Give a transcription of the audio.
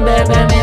Baby.